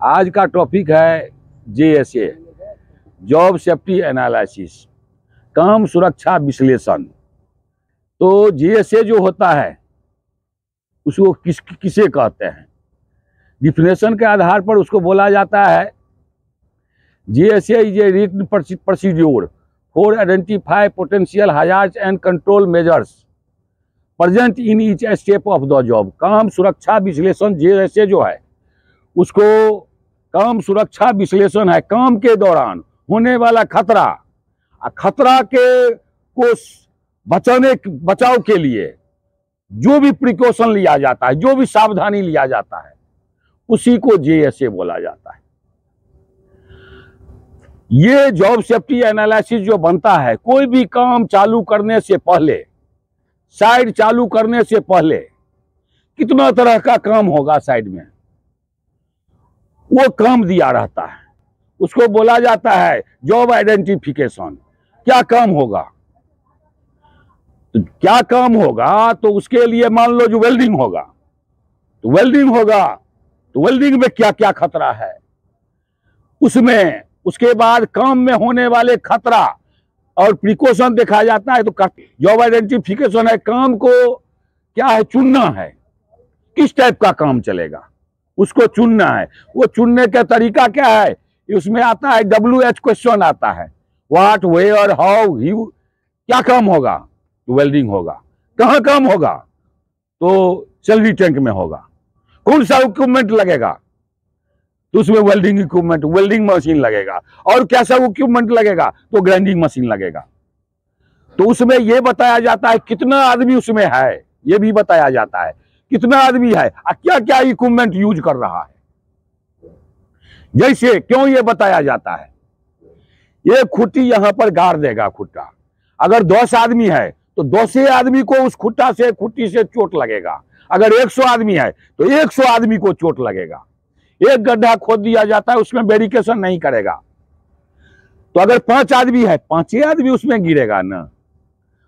आज का टॉपिक है जेएसए जॉब सेफ्टी एनालिसिस काम सुरक्षा विश्लेषण। तो जेएसए जो होता है, उसको किस, किसे कहते हैं? डिफिनेशन के आधार पर उसको बोला जाता है JSA is a written procedure for identify potential hazards and control measures present in each step of the job काम सुरक्षा विश्लेषण जेएसए जो है, उसको काम सुरक्षा विश्लेषण है, काम के दौरान होने वाला खतरा। खतरा के को बचाने बचाव के लिए जो भी प्रिकॉशन लिया जाता है, जो भी सावधानी लिया जाता है, उसी को जेएसए बोला जाता है। ये जॉब सेफ्टी एनालिसिस जो बनता है, कोई भी काम चालू करने से पहले साइड चालू करने से पहले, कितना तरह का काम होगा साइड में? वो काम दिया रहता है। उसको बोला जाता है जॉब आइडेंटिफिकेशन क्या काम होगा? तो क्या काम होगा? तो उसके लिए मान लो जो वेल्डिंग होगा। तो वेल्डिंग होगा। तो वेल्डिंग में क्या क्या खतरा है? उसमें, उसके बाद काम में होने वाले खतरा और प्रिकॉशन देखा जाता है तो जॉब आइडेंटिफिकेशन है, काम को क्या है, चुनना है। किस टाइप का काम चलेगा? उसको चुनना है। वो चुनने का तरीका क्या है? उसमें आता है डब्ल्यू एच क्वेश्चन आता है। व्हाट वेयर हाउ ही क्या काम होगा? वेल्डिंग होगा। कहाँ काम होगा? तो सैलरी टैंक में होगा। कौन सा इक्विपमेंट लगेगा? तो उसमें वेल्डिंग इक्विपमेंट वेल्डिंग मशीन लगेगा। और कैसा इक्विपमेंट लगेगा? तो ग्राइंडिंग मशीन लगेगा। तो उसमें यह बताया जाता है, कितना आदमी उसमें है? ये भी बताया जाता है। कितना आदमी है? और क्या क्या इक्विपमेंट यूज़ कर रहा है? जैसे क्यों ये बताया जाता है? ये खुट्टी यहाँ पर गाड़ देगा खुट्टा। अगर दस आदमी है तो दो आदमी को उस खुट्टा से, खुट्टी से चोट लगेगा। अगर 100 आदमी है तो 100 आदमी को चोट लगेगा। एक गड्ढा खोद दिया जाता है, उसमें बेरिकेशन नहीं करेगा। तो अगर पाँच आदमी है, पांचे आदमी उसमें गिरेगा ना।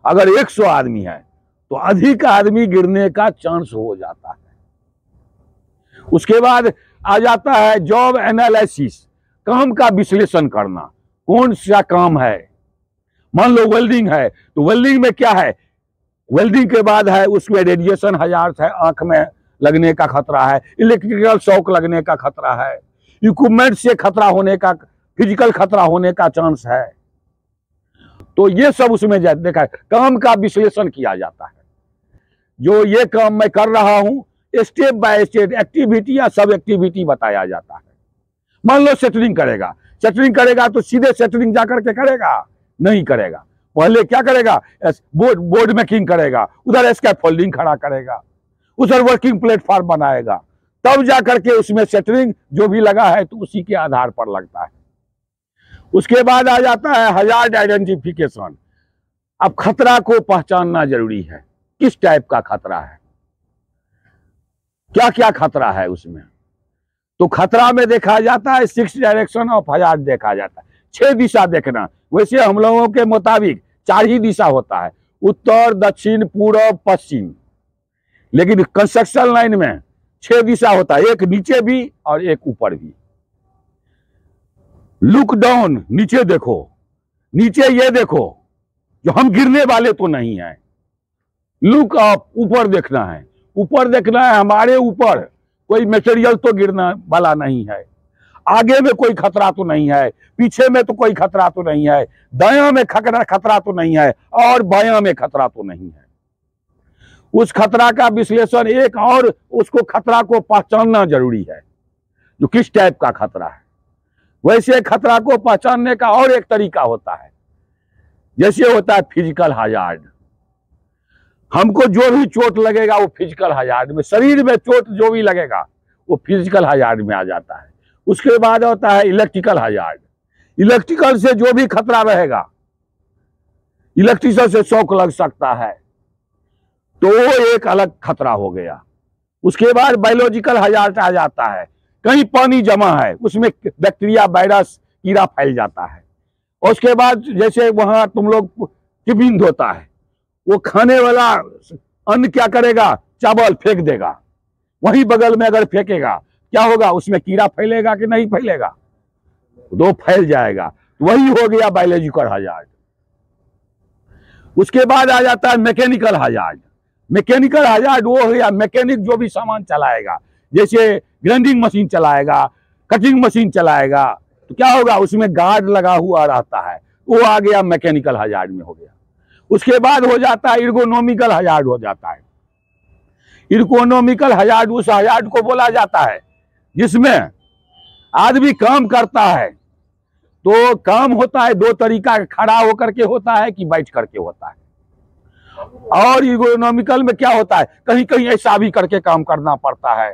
अगर 100 आदमी है तो अधिक आदमी गिरने का चांस हो जाता है। उसके बाद आ जाता है जॉब एनालिसिस काम का विश्लेषण करना। कौन सा काम है? मान लो वेल्डिंग है तो वेल्डिंग में क्या है? वेल्डिंग के बाद है, उसमें रेडिएशन हज़ार है आँख में लगने का खतरा है इलेक्ट्रिकल शॉक लगने का खतरा है इक्विपमेंट से खतरा होने का फ़िज़िकल खतरा होने का चांस है। तो ये सब उसमें देखा है, काम का विश्लेषण किया जाता है। जो ये काम मैं कर रहा हूँ स्टेप बाय स्टेप एक्टिविटी या सब एक्टिविटी बताया जाता है। मान लो सेटरिंग करेगा। सेटरिंग करेगा तो सीधे सेटरिंग जाकर के करेगा। नहीं करेगा। पहले क्या करेगा? बोर्ड बोर्ड मेकिंग करेगा। उधर स्कैप फोल्डिंग खड़ा करेगा। उधर वर्किंग प्लेटफॉर्म बनाएगा। तब जाकर के उसमें सेटरिंग जो भी लगा है तो उसी के आधार पर लगता है। उसके बाद आ जाता है हज़ार आइडेंटिफिकेशन अब खतरा को पहचानना ज़रूरी है। किस टाइप का खतरा है। क्या क्या खतरा है उसमें? तो खतरा में देखा जाता है सिक्स डायरेक्शन ऑफ़ हज़ार देखा जाता है। छह दिशा देखना, वैसे हम लोगों के मुताबिक चार ही दिशा होता है, उत्तर, दक्षिण, पूर्व, पश्चिम। लेकिन कंस्ट्रक्शन लाइन में छह दिशा होता है, एक नीचे भी और एक ऊपर भी। लुक डाउन नीचे देखो। नीचे ये देखो, जो हम गिरने वाले तो नहीं है। लुक अप, ऊपर देखना है। ऊपर देखना है, हमारे ऊपर। कोई मटेरियल तो गिरना वाला नहीं है। आगे में कोई खतरा तो नहीं है। पीछे में तो कोई खतरा तो नहीं है। दया में खतरा खतरा तो नहीं है और बाया में खतरा तो नहीं है। उस खतरा का विश्लेषण एक और उसको खतरा को पहचानना ज़रूरी है, जो किस टाइप का खतरा है। वैसे खतरा को पहचानने का और एक तरीका होता है। जैसे होता है फ़िज़िकल हजार्ड हमको जो भी चोट लगेगा, वो फ़िज़िकल हजार्ड में, शरीर में चोट जो भी लगेगा, वो फ़िज़िकल हजार्ड में आ जाता है। उसके बाद होता है इलेक्ट्रिकल हजार्ड इलेक्ट्रिकल से जो भी खतरा रहेगा इलेक्ट्रिशन से शौक लग सकता है। तो वो एक अलग खतरा हो गया। उसके बाद बायोलॉजिकल हज़ार आ जाता है। कहीं पानी जमा है, उसमें बैक्टीरिया वायरस कीड़ा फैल जाता है। उसके बाद जैसे वहाँ तुम लोग टिफ़िन धोता है। वो खाने वाला अन्न क्या करेगा? चावल फेंक देगा। वही बगल में अगर फेंकेगा, क्या होगा? उसमें कीड़ा फैलेगा कि नहीं फैलेगा? दो फैल जाएगा। वही हो गया बायोलॉजिकल हजार्ड उसके बाद आ जाता है मैकेनिकल हजार्ड मैकेनिकल हजार्ड वो हो गया मैकेनिक जो भी सामान चलाएगा, जैसे ग्राइंडिंग मशीन चलाएगा कटिंग मशीन चलाएगा तो क्या होगा? उसमें गार्ड लगा हुआ रहता है। वो आ गया मैकेनिकल हजार्ड में हो गया। उसके बाद हो जाता है इर्गोनोमिकल हजार्ड हो जाता है। इर्गोनोमिकल हजार्ड उस हजार्ड को बोला जाता है, जिसमें आदमी काम करता है। तो काम होता है, दो तरीका खड़ा होकर के होता है कि बैठ करके होता है। और इकोनॉमिकल में क्या होता है कहीं कहीं ऐसा भी करके काम करना पड़ता है,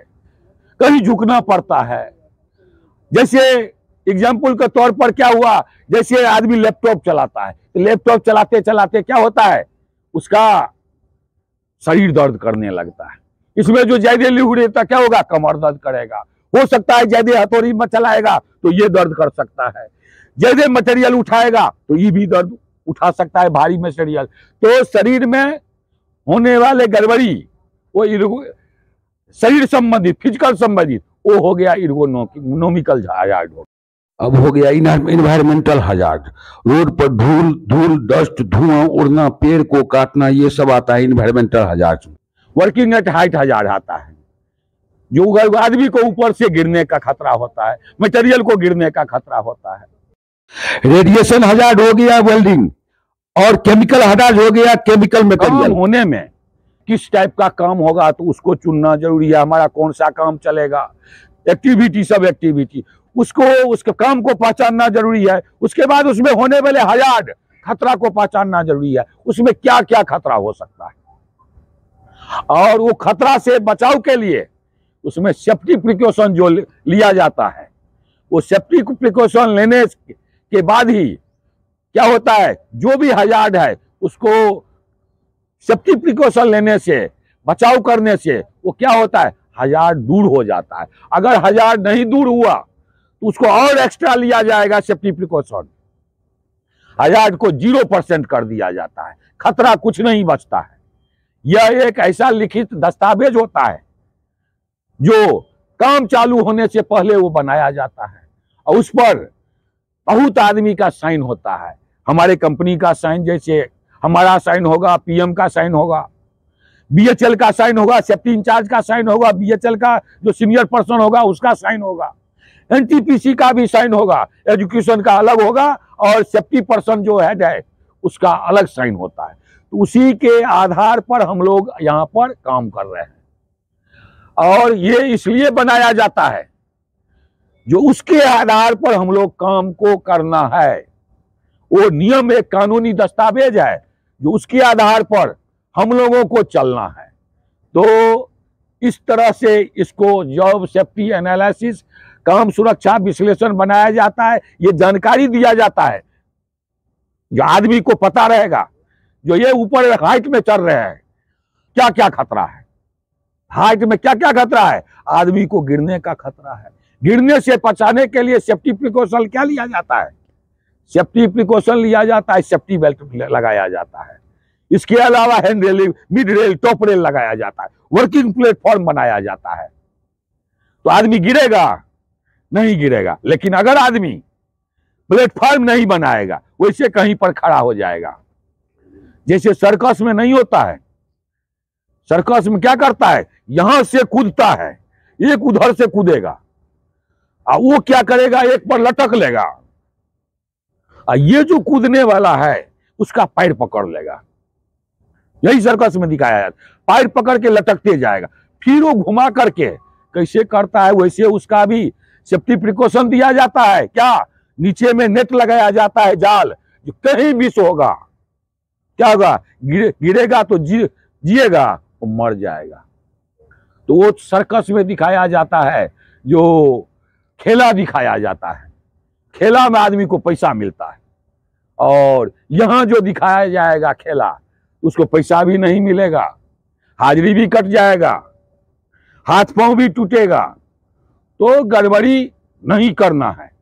कहीं झुकना पड़ता है। जैसे एग्ज़ाम्पल के तौर पर क्या हुआ? जैसे आदमी लैपटॉप चलाता है तो लैपटॉप चलाते चलाते क्या होता है? उसका शरीर दर्द करने लगता है। इसमें जो ज़्यादा लिहुड़ रहता, क्या होगा? कमर दर्द करेगा। हो सकता है ज़्यादा हथौड़ी में चलाएगा तो ये दर्द कर सकता है। ज़्यादा मटेरियल उठाएगा तो ये भी दर्द उठा सकता है, भारी मटेरियल तो शरीर में होने वाले गड़बड़ी, वो शरीर संबंधित फ़िज़िकल संबंधित, वो हो गया इर्गोनोमिकल हजार्ड हो अब हो गया इन्वायरमेंटल हजार्ड रोड पर धूल धूल डस्ट धुआँ, उड़ना, पेड़ को काटना, ये सब आता है environmental hazard working at height hazard आता है। जो आदमी को ऊपर से गिरने का खतरा होता है मटेरियल को गिरने का खतरा होता है। रेडिएशन हज़ार हो गया वेल्डिंग और केमिकल हज़ार हो गया केमिकल मटेरियल होने में किस टाइप का काम होगा तो उसको चुनना ज़रूरी है, हमारा कौन सा काम चलेगा। एक्टिविटी सब एक्टिविटी उसको, उसके काम को पहचानना ज़रूरी है। उसके बाद उसमें होने वाले हज़ार खतरा को पहचानना ज़रूरी है। उसमें क्या क्या खतरा हो सकता है? और वो खतरा से बचाव के लिए उसमें सेफ्टी प्रिकॉशन जो लिया जाता है, वो सेफ्टी प्रिकॉशन लेने के बाद ही क्या होता है? जो भी हजार्ड है, उसको सेफ्टी प्रिकॉशन लेने से, बचाव करने से वो क्या होता है? हज़ार दूर हो जाता है। अगर हज़ार नहीं दूर हुआ तो उसको और एक्स्ट्रा लिया जाएगा सेफ्टी प्रिकॉशन हज़ार को ज़ीरो परसेंट कर दिया जाता है। खतरा कुछ नहीं बचता है। यह एक ऐसा लिखित दस्तावेज़ होता है, जो काम चालू होने से पहले वो बनाया जाता है। और उस पर बहुत आदमी का साइन होता है। हमारे कंपनी का साइन, जैसे हमारा साइन होगा, पीएम का साइन होगा, बीएचएल का साइन होगा, सेफ्टी इंचार्ज का साइन होगा, बीएचएल का जो सीनियर पर्सन होगा, उसका साइन होगा। एनटीपीसी का भी साइन होगा, एजुकेशन का अलग होगा और सेफ्टी पर्सन जो हेड है उसका अलग साइन होता है। तो उसी के आधार पर हम लोग यहाँ पर काम कर रहे हैं। और ये इसलिए बनाया जाता है, जो उसके आधार पर हम लोग काम को करना है। वो नियम, एक कानूनी दस्तावेज़ है, जो उसके आधार पर हम लोगों को चलना है। तो इस तरह से इसको जॉब सेफ्टी एनालिसिस काम सुरक्षा विश्लेषण बनाया जाता है, ये जानकारी दिया जाता है। जो आदमी को पता रहेगा, जो ये ऊपर हाइट में चल रहे हैं क्या क्या खतरा है? हाइट में क्या क्या खतरा है? आदमी को गिरने का खतरा है। गिरने से बचाने के लिए सेफ्टी प्रिकॉशन क्या लिया जाता है? सेफ्टी प्रिकॉशन लिया जाता है सेफ्टी बेल्ट लगाया जाता है। इसके अलावा hand rail mid rail top rail लगाया जाता है। वर्किंग प्लेटफॉर्म बनाया जाता है। तो आदमी गिरेगा नहीं गिरेगा। लेकिन अगर आदमी प्लेटफॉर्म नहीं बनाएगा, वैसे कहीं पर खड़ा हो जाएगा। जैसे सर्कस में नहीं होता है, सर्कस में क्या करता है? यहाँ से कूदता है, एक उधर से कूदेगा। और वो क्या करेगा? एक पर लटक लेगा। और ये जो कूदने वाला है, उसका पैर पकड़ लेगा। यही सर्कस में दिखाया जाता पैर पकड़ के लटकते जाएगा। फिर वो घुमा करके, कैसे करता है, वैसे उसका भी सेफ्टी प्रिकॉशन दिया जाता है। क्या? नीचे में नेट लगाया जाता है जाल जो कहीं मिस होगा। क्या होगा? गिरे, गिरेगा तो जी जिएगा वो मर जाएगा। तो वो सर्कस में दिखाया जाता है जो खेला दिखाया जाता है। खेला में आदमी को पैसा मिलता है। और यहाँ जो दिखाया जाएगा खेला उसको पैसा भी नहीं मिलेगा। हाजिरी भी कट जाएगा। हाथ पाँव भी टूटेगा। तो गड़बड़ी नहीं करना है।